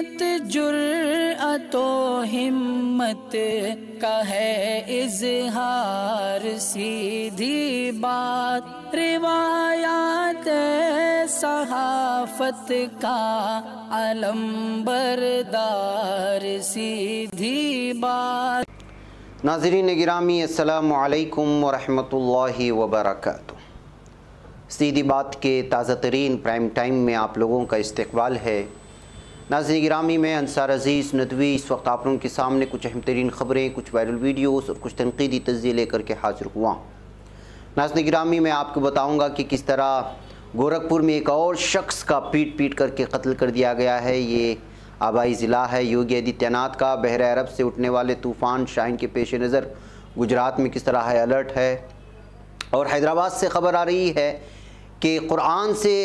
सीरत जुर्अतो हिम्मत का है इजहार, सीधी बात। रिवायात सहाफत का अलम बरदार सीधी बात। नाजरीन गिरामी असलकम वरहमल वबरक सीधी बात के ताज़ा तरीन प्राइम टाइम में आप लोगों का इस्तकबाल है। नाजरी गिरामी में अंसार अज़ीज़ नदवी, इस वक्त आप लोगों के सामने कुछ अहम तरीन ख़बरें, कुछ वायरल वीडियोस और कुछ तनकीदी तजिए लेकर के हाजिर हुआ। नाजन गिरामी, में आपको बताऊँगा कि किस तरह गोरखपुर में एक और शख्स का पीट पीट करके कत्ल कर दिया गया है। ये आबाई ज़िला है। योगी आदित्यनाथ का बहर अरब से उठने वाले तूफ़ान शाइन के पेश नज़र गुजरात में किस तरह है अलर्ट है। और हैदराबाद से ख़बर आ रही है कि कुरान से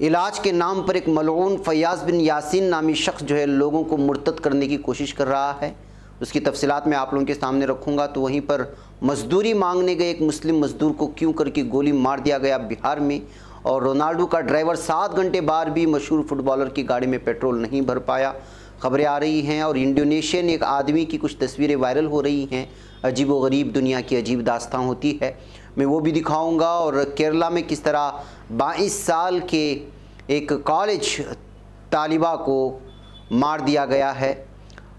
इलाज के नाम पर एक मलून फ़याज़ बिन यासिन नामी शख्स जो है लोगों को मुर्तद करने की कोशिश कर रहा है। उसकी तफसीत मैं आप लोगों के सामने रखूँगा तो वहीं पर मजदूरी मांगने गए एक मुस्लिम मजदूर को क्यों करके गोली मार दिया गया बिहार में? और रोनाल्डो का ड्राइवर सात घंटे बाद भी मशहूर फुटबॉलर की गाड़ी में पेट्रोल नहीं भर पाया। खबरें आ रही हैं और इंडोनेशियन एक आदमी की कुछ तस्वीरें वायरल हो रही हैं। अजीब व गरीब दुनिया की अजीब दास्तां होती है। मैं वो भी दिखाऊँगा और केरला में किस तरह बाईस साल के एक कॉलेज तालिबा को मार दिया गया है,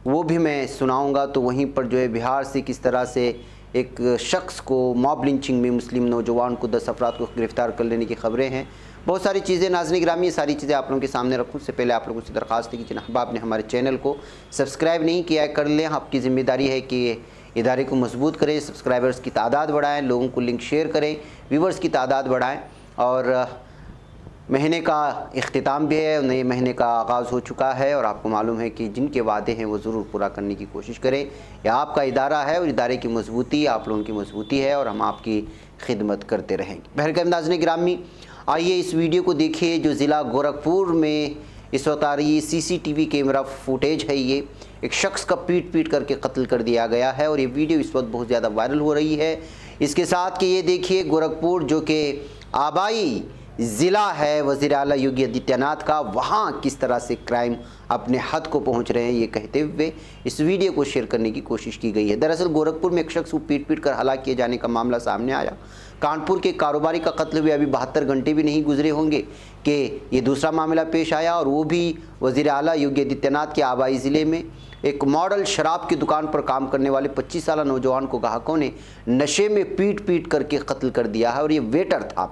वो भी मैं सुनाऊँगा। तो वहीं पर जो है बिहार से किस तरह से एक शख्स को मॉब लिंचिंग में मुस्लिम नौजवान को दस अफराद को गिरफ़्तार कर लेने की खबरें हैं। बहुत सारी चीज़ें नाजन ग्रामी सारी चीज़ें आप लोगों के सामने रखूँ। उससे पहले आप लोगों से दरख्वास्त कि जिन आपने हमारे चैनल को सब्सक्राइब नहीं किया कर लें। आपकी ज़िम्मेदारी है कि इदारे को मज़बूत करें सब्सक्राइबर्स की तादाद बढ़ाएँ, लोगों को लिंक शेयर करें व्यूवर्स की तादाद बढ़ाएँ और महीने का अख्ताम भी है, नए महीने का आगाज़ हो चुका है और आपको मालूम है कि जिनके वादे हैं वो ज़रूर पूरा करने की कोशिश करें। यह आपका इदारा है और इदारे की मजबूती आप लोगों की मजबूती है और हम आपकी खिदमत करते रहेंगे। बहरक अंदाज ने, ग्रामी, आइए इस वीडियो को देखिए जो ज़िला गोरखपुर में इस वक्त आ रही सीसीटीवी कैमरा फुटेज है ये। एक शख्स का पीट पीट करके कत्ल कर दिया गया है और ये वीडियो इस वक्त बहुत ज़्यादा वायरल हो रही है। इसके साथ कि ये देखिए, गोरखपुर जो कि आबाई ज़िला है वज़ी अला योगी आदित्यनाथ का, वहाँ किस तरह से क्राइम अपने हद को पहुँच रहे हैं ये कहते हुए इस वीडियो को शेयर करने की कोशिश की गई है। दरअसल गोरखपुर में एक शख्स को पीट पीट कर हला किए जाने का मामला सामने आया। कानपुर के कारोबारी का कत्ल हुए, अभी बहत्तर घंटे भी नहीं गुजरे होंगे कि ये दूसरा मामला पेश आया और वो भी वज़ी अली योगी आदित्यनाथ के आबाई ज़िले में। एक मॉडल शराब की दुकान पर काम करने वाले 25 साल नौजवान को ग्राहकों ने नशे में पीट पीट करके कत्ल कर दिया है और ये वेटर था।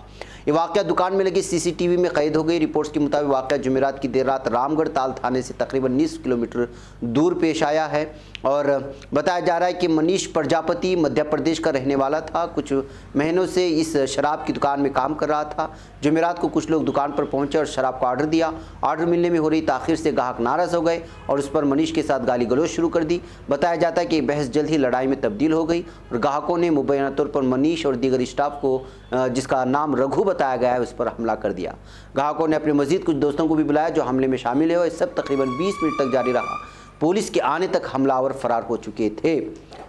ये वाक़ दुकान में लगी सीसीटीवी में कैद हो गई। रिपोर्ट्स के मुताबिक वाक़ जुमेरात की देर रात रामगढ़ ताल थाने से तकरीबन 20 किलोमीटर दूर पेश आया है और बताया जा रहा है कि मनीष प्रजापति मध्य प्रदेश का रहने वाला था। कुछ महीनों से इस शराब की दुकान में काम कर रहा था। जुमेरात को कुछ लोग दुकान पर पहुँचे और शराब का ऑर्डर दिया। ऑर्डर मिलने में हो रही ताखिर से ग्राहक नाराज़ हो गए और उस पर मनीष के साथ गाली गलोच शुरू कर दी। बताया जाता है कि बहस जल्द ही लड़ाई में तब्दील हो गई और ग्राहकों ने मुबैना तौर पर मनीष और दीगर स्टाफ को जिसका नाम रघु बताया गया है उस पर हमला कर दिया। ग्राहकों ने अपने मजीद कुछ दोस्तों को भी बुलाया जो हमले में शामिल है और सब तकरीबन बीस मिनट तक जारी रहा। पुलिस के आने तक हमलावर फरार हो चुके थे।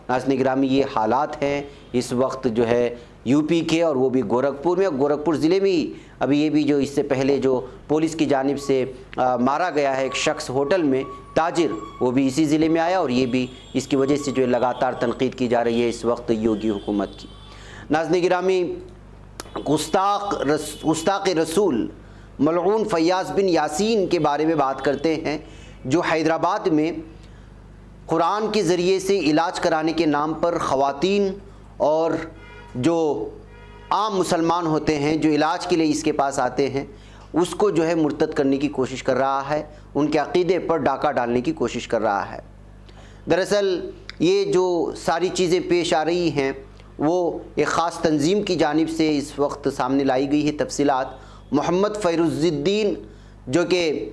नाजन ग्रामी ये हालात हैं इस वक्त जो है यूपी के और वो भी गोरखपुर में। गोरखपुर ज़िले में ही अभी ये भी जो इससे पहले जो पुलिस की जानब से आ, मारा गया है एक शख्स होटल में ताजिर वो भी इसी ज़िले में आया और ये भी इसकी वजह से जो लगातार तनकीद की जा रही है इस वक्त योगी हुकूमत की। नाजन ग्रामी गुस्ताख रस, गुस्ताख रसूल मलून फ़याज़ बिन यासीन के बारे में बात करते हैं, जो हैदराबाद में कुरान के ज़रिए से इलाज कराने के नाम पर ख़वातीन और जो आम मुसलमान होते हैं, जो इलाज के लिए इसके पास आते हैं, उसको जो है मुर्तद करने की कोशिश कर रहा है, उनके अकीदे पर डाका डालने की कोशिश कर रहा है। दरअसल ये जो सारी चीज़ें पेश आ रही हैं वो एक ख़ास तंजीम की जानब से इस वक्त सामने लाई गई है तफसीलात। मोहम्मद फ़ैरुद्दीन जो कि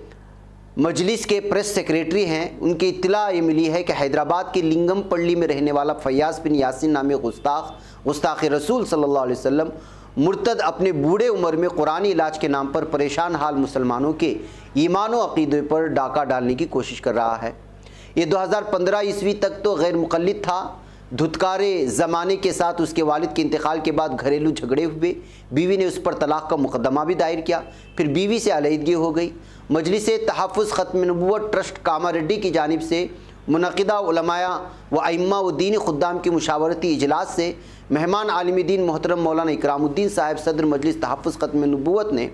मजलिस के प्रेस सेक्रेटरी हैं, उनकी इतला ये मिली है कि हैदराबाद के लिंगम पल्ली में रहने वाला फयाज बिन यासिन नामी गुस्ताख गुस्ताख रसूल सल्लल्लाहु अलैहि वसल्लम, मुर्तद अपने बूढ़े उम्र में कुरानी इलाज के नाम पर परेशान हाल मुसलमानों के ईमान अकीदे पर डाका डालने की कोशिश कर रहा है। ये 2015 ईस्वी तक तो गैर मुकलद था धुतकारे ज़माने के साथ उसके वालिद के इंतकाल के बाद घरेलू झगड़े हुए। बीवी ने उस पर तलाक़ का मुकदमा भी दायर किया। फिर बीवी से अलहदगी हो गई। मजलिस तहफ़ ख़त्म नबूत ट्रस्ट कामा रेड्डी की जानब से मनदा व अम्मा दीन खुदाम की मुशावरती इजलास से मेहमान आलम दीन मोहतरम मौलाना इकरामुद्दीन साहब सदर मजलिस तहफ़ ख़त्म नबूत ने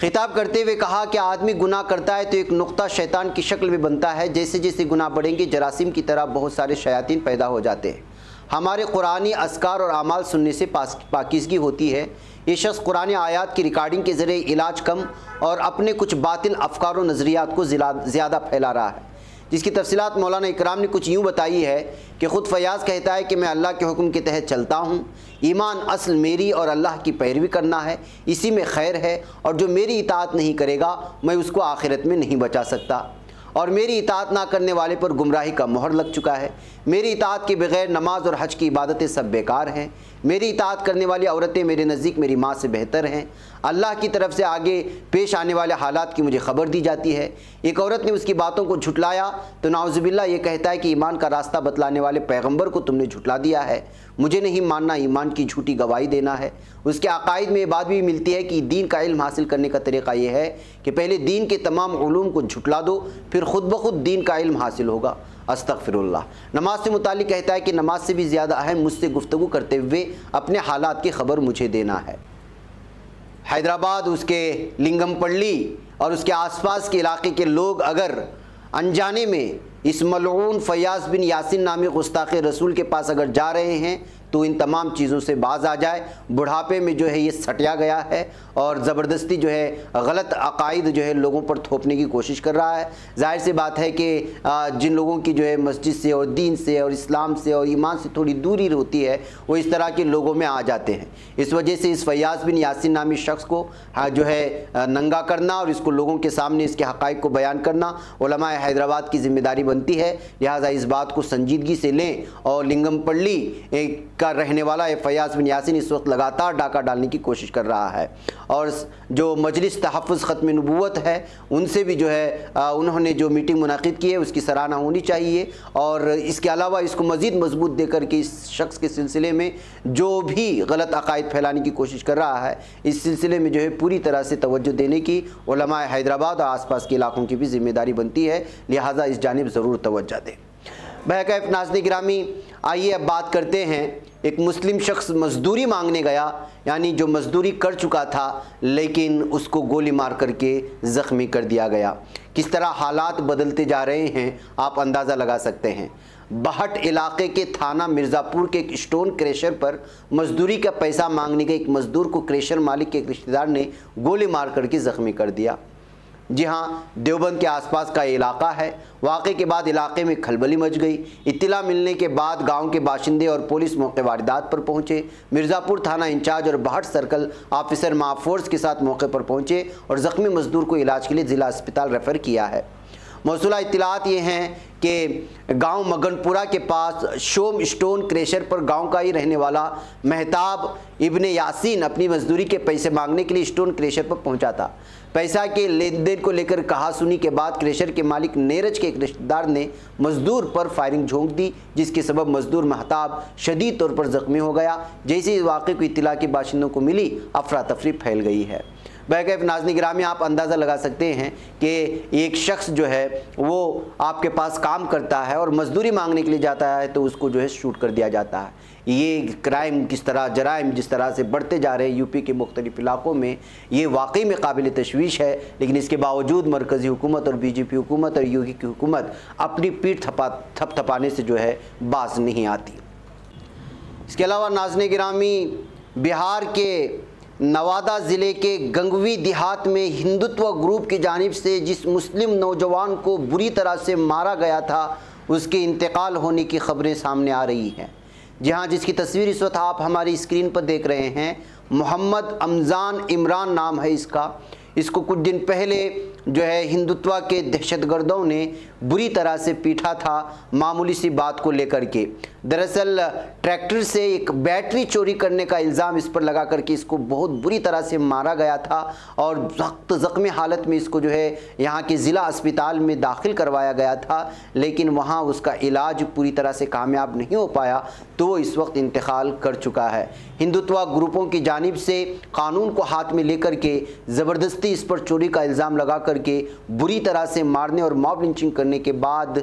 खिताब करते हुए कहा कि आदमी गुनाह करता है तो एक नुक्ता शैतान की शक्ल में बनता है। जैसे जैसे गुनाह बढ़ेंगे, जरासीम की तरह बहुत सारे शयातीन पैदा हो जाते हैं। हमारे कुरानी असकार और अमाल सुनने से पाकिजगी होती है। ये शख्स कुरान आयात की रिकॉर्डिंग के ज़रिए इलाज कम और अपने कुछ बातिल अफकार व नज़रियात को ज़्यादा फैला रहा है। जिसकी तफसीत मौलाना इकराम ने कुछ यूँ बताई है कि ख़ुद फयाज़ कहता है कि मैं अल्लाह के हुक्म के तहत चलता हूँ। ईमान असल मेरी और अल्लाह की पैरवी करना है। इसी में खैर है और जो मेरी इतात नहीं करेगा, मैं उसको आखिरत में नहीं बचा सकता। और मेरी इतात ना करने वाले पर गुमराही का मोहर लग चुका है। मेरी इतात के बगैर नमाज़ और हज की इबादतें सब बेकार हैं। मेरी इतात करने वाली औरतें मेरे नज़दीक मेरी माँ से बेहतर हैं। अल्लाह की तरफ़ से आगे पेश आने वाले हालात की मुझे खबर दी जाती है। एक औरत ने उसकी बातों को झुटलाया तो नाउज़बिल्ला ये कहता है कि ईमान का रास्ता बतलाने वाले पैगंबर को तुमने झुटला दिया है। मुझे नहीं मानना ईमान की झूठी गवाही देना है। उसके अकायद में ये बात भी मिलती है कि दीन का इल्म हासिल करने का तरीक़ा ये है कि पहले दीन के तमाम को झुटला दो, फिर ख़ुद ब खुद दीन का इल्म हासिल होगा। अस्तफ़िरल्ला नमाज़ से मुतल कहता है कि नमाज़ से भी ज़्यादा अहम मुझसे गुफ्तु करते हुए अपने हालात की खबर मुझे देना है। हैदराबाद उसके लिंगम पल्ली और उसके आसपास के इलाके के लोग अगर अनजाने में इस मलून फयाज बिन यासिन नामी गुस्ताख रसूल के पास अगर जा रहे हैं तो इन तमाम चीज़ों से बाज आ जाए। बुढ़ापे में जो है ये सटिया गया है और ज़बरदस्ती जो है गलत अकायद जो है लोगों पर थोपने की कोशिश कर रहा है। ज़ाहिर सी बात है कि जिन लोगों की जो है मस्जिद से और दीन से और इस्लाम से और ईमान से थोड़ी दूरी होती है, वो इस तरह के लोगों में आ जाते हैं। इस वजह से इस फयाज बिन यासिन नामी शख्स को जो है नंगा करना और इसको लोगों के सामने इसके हक़ को बयान करना हैदराबाद की ज़िम्मेदारी बनती है। लिहाजा इस बात को संजीदगी से लें और लिंगम पल्ली का रहने वाला है, फयाज बिन यासिन इस वक्त लगातार डाका डालने की कोशिश कर रहा है। और जो मजलिस तहफ़ ख़त्म नबूत है, उनसे भी जो है उन्होंने जो मीटिंग मुनद की है, उसकी सराहना होनी चाहिए। और इसके अलावा इसको मज़ीद मज़बूत देकर के इस शख्स के सिलसिले में जो भी गलत अकायद फैलाने की कोशिश कर रहा है, इस सिलसिले में जो है पूरी तरह से तवज्जो देने की हैदराबाद और आसपास के इलाकों की भी ज़िम्मेदारी बनती है। लिहाजा इस जानब ज़रूर तवज्जो दें। बहकैफ नाजन ग्रामी, आइए अब बात करते हैं। एक मुस्लिम शख्स मजदूरी मांगने गया, यानी जो मजदूरी कर चुका था, लेकिन उसको गोली मार करके ज़ख्मी कर दिया गया। किस तरह हालात बदलते जा रहे हैं, आप अंदाज़ा लगा सकते हैं। बहट इलाके के थाना मिर्ज़ापुर के एक स्टोन क्रेशर पर मजदूरी का पैसा मांगने के एक मजदूर को क्रेशर मालिक के एक रिश्तेदार ने गोली मार करके ज़ख्मी कर दिया। जी हाँ देवबंद के आसपास का इलाका है। वाक़े के बाद इलाके में खलबली मच गई। इतला मिलने के बाद गाँव के बाशिंदे और पुलिस मौके वारदात पर पहुँचे। मिर्ज़ापुर थाना इंचार्ज और बाहट सर्कल ऑफिसर माफोर्स के साथ मौके पर पहुँचे और ज़ख्मी मजदूर को इलाज के लिए ज़िला अस्पताल रेफ़र किया है। मौसूला इतलात ये हैं कि गाँव मगनपुरा के पास शोम स्टोन क्रेशर पर गाँव का ही रहने वाला महताब इब्ने यासीन अपनी मजदूरी के पैसे मांगने के लिए स्टोन क्रेशर पर पहुँचा था। पैसा के लेन देन को लेकर कहा सुनी के बाद क्रेशर के मालिक नीरज के एक रिश्तेदार ने मजदूर पर फायरिंग झोंक दी, जिसके सबब मजदूर महताब शदीद तौर पर जख्मी हो गया। जैसे इस वाक़े को इतला के बाशिंदों को मिली अफरा तफरी फैल गई है। बैकैफ नाजनी ग्रामी, आप अंदाज़ा लगा सकते हैं कि एक शख्स जो है, वो आपके पास काम करता है और मजदूरी मांगने के लिए जाता है तो उसको जो है शूट कर दिया जाता है। ये क्राइम किस तरह, जराइम जिस तरह से बढ़ते जा रहे हैं, यूपी के मुख्तलिफ़ इलाकों में, ये वाकई में काबिल तशवीश है, लेकिन इसके बावजूद मरकज़ी हुकूमत और बीजेपी हुकूमत और योगी की हुकूमत अपनी पीठ थपा थप थपाने से जो है बाज नहीं आती। इसके अलावा नाजन ग्रामी, बिहार के नवादा ज़िले के गंगवी देहात में हिंदुत्व ग्रुप की जानब से जिस मुस्लिम नौजवान को बुरी तरह से मारा गया था, उसके इंतकाल होने की खबरें सामने आ रही हैं। जहाँ जिसकी तस्वीर इस वक्त आप हमारी स्क्रीन पर देख रहे हैं, मोहम्मद अमज़ान इमरान नाम है इसका। इसको कुछ दिन पहले जो है हिंदुत्व के दहशतगर्दों ने बुरी तरह से पीटा था, मामूली सी बात को लेकर के। दरअसल, ट्रैक्टर से एक बैटरी चोरी करने का इल्ज़ाम इस पर लगा करके इसको बहुत बुरी तरह से मारा गया था और सख्त ज़ख्मी हालत में इसको जो है यहाँ के ज़िला अस्पताल में दाखिल करवाया गया था, लेकिन वहाँ उसका इलाज पूरी तरह से कामयाब नहीं हो पाया तो वो इस वक्त इंतकाल कर चुका है। हिंदुत्व ग्रुपों की जानब से कानून को हाथ में लेकर के ज़बरदस्ती इस पर चोरी का इल्ज़ाम लगा करके बुरी तरह से मारने और मॉब लिंचिंग करने के बाद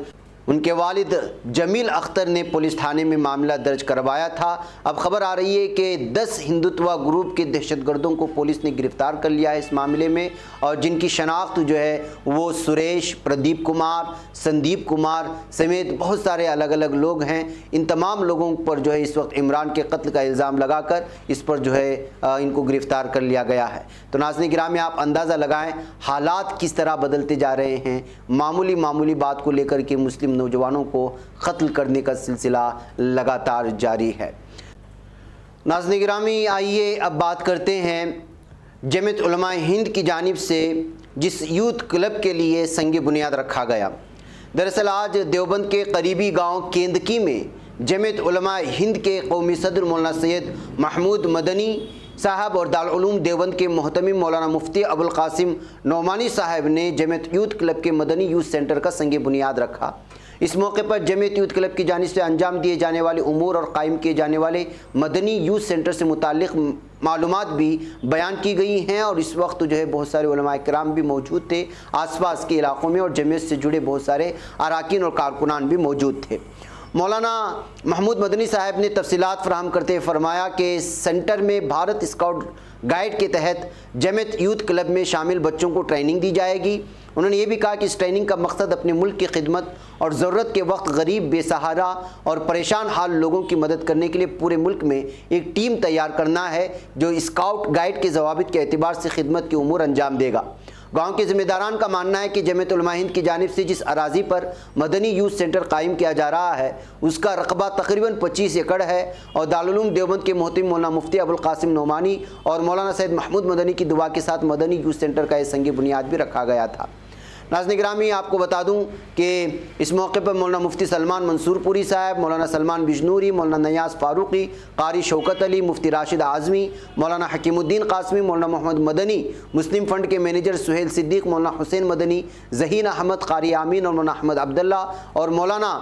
उनके वालिद जमील अख्तर ने पुलिस थाने में मामला दर्ज करवाया था। अब खबर आ रही है कि 10 हिंदुत्व ग्रुप के दहशतगर्दों को पुलिस ने गिरफ़्तार कर लिया है इस मामले में, और जिनकी शनाख्त जो है वो सुरेश, प्रदीप कुमार, संदीप कुमार समेत बहुत सारे अलग अलग लोग हैं। इन तमाम लोगों पर जो है इस वक्त इमरान के कत्ल का इल्ज़ाम लगाकर इस पर जो है इनको गिरफ़्तार कर लिया गया है। तो नाजन ग्राम में आप अंदाज़ा लगाएँ, हालात किस तरह बदलते जा रहे हैं? मामूली मामूली बात को लेकर के मुस्लिम नौजवानों को कत्ल करने का सिलसिला लगातार जारी है। नाजन ग्रामी आइए अब बात करते हैं जमत हिंद की जानब से, जिस यूथ क्लब के लिए संग बुनियाद रखा गया। दरअसल आज देवबंद के करीबी गाँव केंदकी में जमत हिंद के कौमी सदर मौलाना सैयद महमूद मदनी साहब और दारूम देवबंद के मोहतमी मौलाना मुफ्ती अबुल कासिम नौमानी साहब ने जमत यूथ क्लब के मदनी यूथ सेंटर का संग बुनियाद रखा। इस मौके पर जमीयत यूथ क्लब की जानब से अंजाम दिए जाने वाले उमूर और कायम किए जाने वाले मदनी यूथ सेंटर से मुतक मालूम भी बयान की गई हैं और इस वक्त जो है बहुत सारे कराम भी मौजूद थे, आसपास के इलाकों में और जमीयत से जुड़े बहुत सारे अरकान और कारकुनान भी मौजूद थे। मौलाना महमूद मदनी साहब ने तफसीत फ्राहम करते फरमाया कि सेंटर में भारत स्काउट गाइड के तहत जमत यूथ क्लब में शामिल बच्चों को ट्रेनिंग दी जाएगी। उन्होंने ये भी कहा कि इस ट्रेनिंग का मकसद अपने मुल्क की खिदमत और ज़रूरत के वक्त गरीब, बेसहारा और परेशान हाल लोगों की मदद करने के लिए पूरे मुल्क में एक टीम तैयार करना है, जो स्काउट गाइड के जवाब के अतबार से खिदमत की उमूर अंजाम देगा। गाँव के ज़िम्मेदारान का मानना है कि जमत हिंद की जानब से जिस अराजी पर मदनी यूथ सेंटर कायम किया जा रहा है, उसका रकबा तकरीबन 25 एकड़ है और दारूम देवबंद के मोहतम मौलाना मुफ्ती अबुल कासिम नोमानी और मौलाना सैद महमूद मदनी की दुआ के साथ मदनी यूथ सेंटर का यह संगी बुनियाद भी रखा गया था। नाजन ग्रामी आपको बता दूँ कि इस मौके पर मौलाना मुफ्ती सलमान मंसूरपुरी साहब, मौलाना सलमान बिजनूरी, मौलाना नयाज फ़ारूकी, कारी शौकत अली, मुफ्ती राशिद आज़मी, मौलाना हकीमुद्दीन कासमी, मौलाना मोहम्मद मदनी, मुस्लिम फ़ंड के मैनेजर सुहेल सिद्दीक, मौलाना हुसैन मदनी, जहीन अहमद कारी आमीन और मौलाना अहमद अब्दुल्ला और मौलाना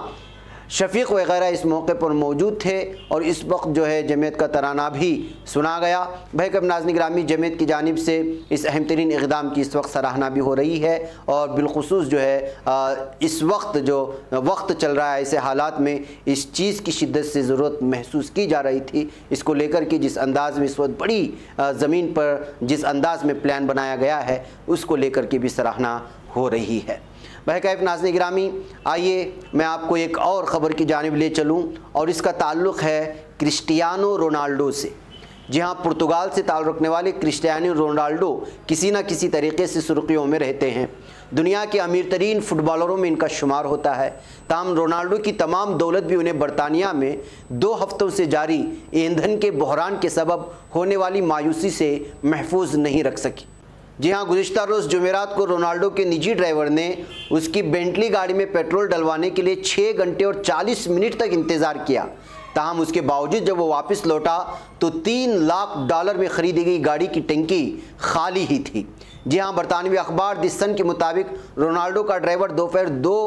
शफीक वगैरह इस मौके पर मौजूद थे और इस वक्त जो है जमीयत का तराना भी सुना गया। भाई कब नाजन ग्रामी जमीयत की जानब से इस अहम तरीन इकदाम की इस वक्त सराहना भी हो रही है और बिलखसूस जो है इस वक्त जो वक्त चल रहा है, ऐसे हालात में इस चीज़ की शिद्दत से ज़रूरत महसूस की जा रही थी। इसको लेकर के जिस अंदाज़ में इस वक्त बड़ी ज़मीन पर जिस अंदाज में प्लान बनाया गया है, उसको लेकर के भी सराहना हो रही है। बहकैफ नाजन ग्रामी आइए मैं आपको एक और ख़बर की जानब ले चलूँ और इसका ताल्लुक़ है क्रिस्टियानो रोनाल्डो से। जी हाँ पुर्तगाल से ताल्लुक़ रखने वाले क्रिस्टियानो रोनाल्डो किसी न किसी तरीके से सुर्खियों में रहते हैं। दुनिया के अमीर तरीन फुटबॉलरों में इनका शुमार होता है। ताम रोनाल्डो की तमाम दौलत भी उन्हें बरतानिया में दो हफ्तों से जारी ईंधन के बहरान के सबब होने वाली मायूसी से महफूज नहीं रख सकी। जी हाँ गुजशत रोज़ जुमेरात को रोनाल्डो के निजी ड्राइवर ने उसकी बेंटली गाड़ी में पेट्रोल डलवाने के लिए छः घंटे और 40 मिनट तक इंतज़ार किया। ताहम उसके बावजूद जब वो वापस लौटा तो तीन लाख डॉलर में ख़रीदी गई गाड़ी की टंकी खाली ही थी। जी हाँ बरतानवी अखबार दिसन के मुताबिक रोनाल्डो का ड्राइवर दोपहर दो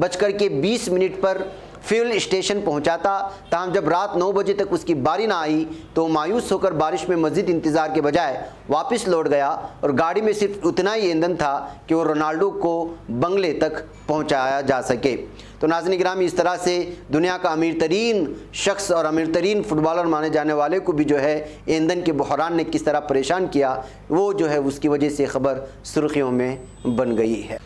बजकर के बीस मिनट पर फ्यूल स्टेशन पहुँचा था तहम जब रात नौ बजे तक उसकी बारी ना आई तो मायूस होकर बारिश में मजीद इंतज़ार के बजाय वापस लौट गया और गाड़ी में सिर्फ़ उतना ही ईंधन था कि वो रोनाल्डो को बंगले तक पहुँचाया जा सके। तो नाजन ग्रामी इस तरह से दुनिया का अमीर तरीन शख्स और अमीर तरीन फुटबॉलर माने जाने वाले को भी जो है ईंधन के बहरान ने किस तरह परेशान किया, वो जो है उसकी वजह से खबर सुर्खियों में बन गई है।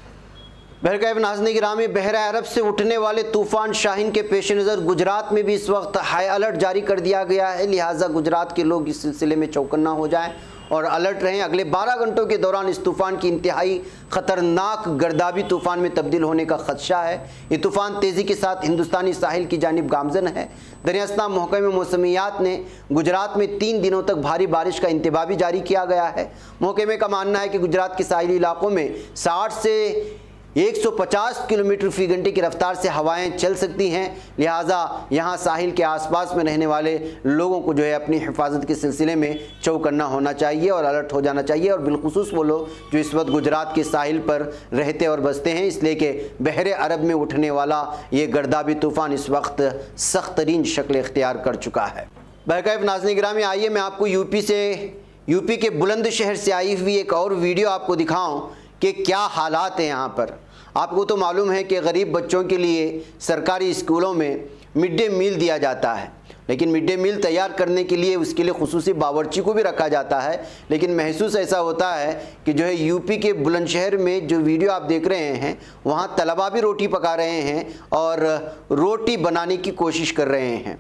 बहरकैब नाजनी ग्रामी बहरा अरब से उठने वाले तूफ़ान शाहीन के पेश नज़र गुजरात में भी इस वक्त हाई अलर्ट जारी कर दिया गया है। लिहाजा गुजरात के लोग इस सिलसिले में चौकन्ना हो जाएँ और अलर्ट रहें। अगले 12 घंटों के दौरान इस तूफ़ान की इंतहाई ख़तरनाक गर्दाबी तूफ़ान में तब्दील होने का खदशा है। ये तूफ़ान तेज़ी के साथ हिंदुस्तानी साहिल की जानब गामजन है। दरियास्ता महकमे मौसमियात ने गुजरात में तीन दिनों तक भारी बारिश का इंतबा भी जारी किया गया है। महकमे का मानना है कि गुजरात के साहिली इलाकों में साठ से 150 किलोमीटर फ़ी घंटे की रफ्तार से हवाएँ चल सकती हैं। लिहाजा यहाँ साहिल के आसपास में रहने वाले लोगों को जो है अपनी हिफाजत के सिलसिले में चौकन्ना होना चाहिए और अलर्ट हो जाना चाहिए और बिलखसूस वो लोग जो इस वक्त गुजरात के साहिल पर रहते और बसते हैं, इसलिए कि बहर अरब में उठने वाला ये गर्दाबी तूफ़ान इस वक्त सख्त तरीन शक्ल इख्तियार कर चुका है। बहकैफ नाजन ग्रामी, आइए मैं आपको यूपी से, यूपी के बुलंद शहर से आई हुई एक और वीडियो आपको दिखाऊँ कि क्या हालात हैं यहाँ पर? आपको तो मालूम है कि गरीब बच्चों के लिए सरकारी स्कूलों में मिड डे मील दिया जाता है। लेकिन मिड डे मील तैयार करने के लिए उसके लिए खसूस बावर्ची को भी रखा जाता है। लेकिन महसूस ऐसा होता है कि जो है यूपी के बुलंदशहर में जो वीडियो आप देख रहे हैं, वहाँ तलबा भी रोटी पका रहे हैं और रोटी बनाने की कोशिश कर रहे हैं।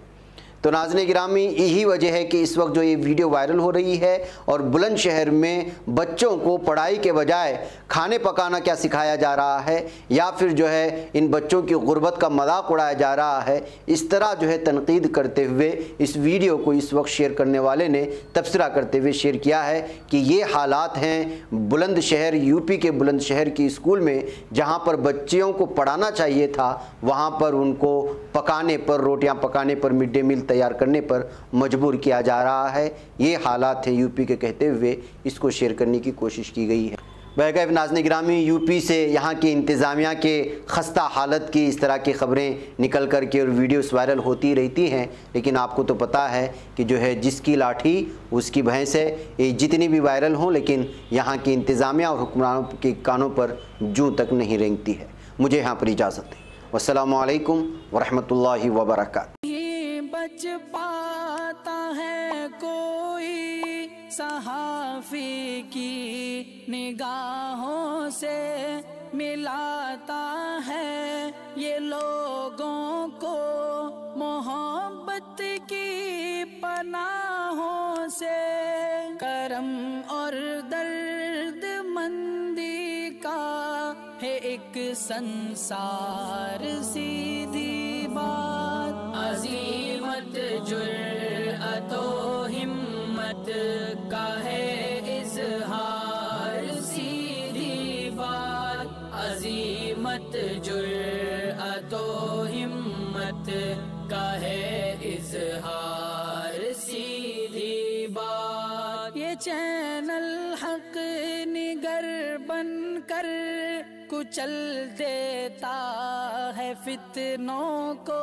तो नाजन गिरामी, यही वजह है कि इस वक्त जो ये वीडियो वायरल हो रही है और बुलंदशहर में बच्चों को पढ़ाई के बजाय खाने पकाना क्या सिखाया जा रहा है, या फिर जो है इन बच्चों की गुर्बत का मज़ाक उड़ाया जा रहा है, इस तरह जो है तनकीद करते हुए इस वीडियो को इस वक्त शेयर करने वाले ने तबसरा करते हुए शेयर किया है कि ये हालात हैं बुलंदशहर, यूपी के बुलंदशहर की स्कूल में, जहाँ पर बच्चियों को पढ़ाना चाहिए था, वहाँ पर उनको पकाने पर, रोटियाँ पकाने पर मिड डे मील तैयार करने पर मजबूर किया जा रहा है। ये हालात हैं यूपी के कहते हुए। इसको शेयर करने की कोशिश की गई है। बैगैब नाजन ग्रामी यूपी से यहाँ की इंतज़ामिया के खस्ता हालत की इस तरह की ख़बरें निकल कर के और वीडियोस वायरल होती रहती हैं। लेकिन आपको तो पता है कि जो है जिसकी लाठी, उसकी भैंस है। ये जितनी भी वायरल हों, लेकिन यहाँ की इंतज़ामिया और हुक्मरानों के कानों पर जू तक नहीं रेंगती है। मुझे यहाँ पर इजाज़त है वालकम वरहमल वर्का बच पाता है कोई सहाफ़ी की निगाहों से मिलाता है ये लोगों को मोहब्बत की पनाहों से। करम और दर्द मंदी का है एक संसार सीधी कुचल देता है फितनों को।